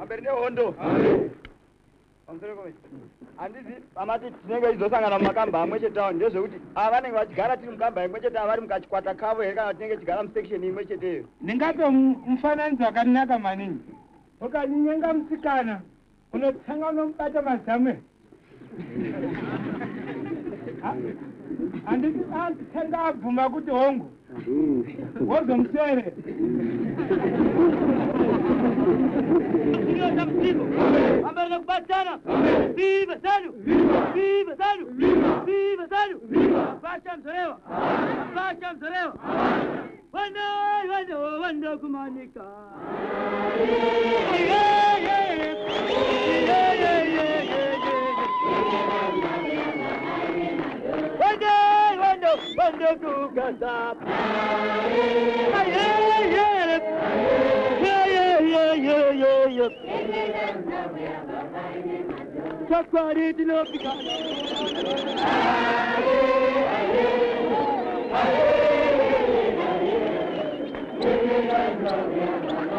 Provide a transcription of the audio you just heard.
amberi nehondo handizi amati tinenge tichizosangana mumakamba amwe chete awo ndezvekuti ava vanenge vachigara tiri mukamba imwe chete ava vari mukachikwata kavo here kana tinenge tichigara musection imwe cheteyo ndingato mufananidzo wakanaka manini ukanyenga musikana unotsanga unomubata mazamwe handiti atanga abvuma kuti hongu mm. wozomusere Santa Muslimo! Amarelo Batana! Viva Sálio! Viva Sálio! Viva Sálio! Baixa Mzoreva! Baixa Mzoreva! Wanda, Wanda, Wanda Kumanika! Yeah, yeah, yeah, yeah, yeah, yeah, yeah. Wanda, Wanda, Wanda Kukasa! dilob sakwari dilob Thank you.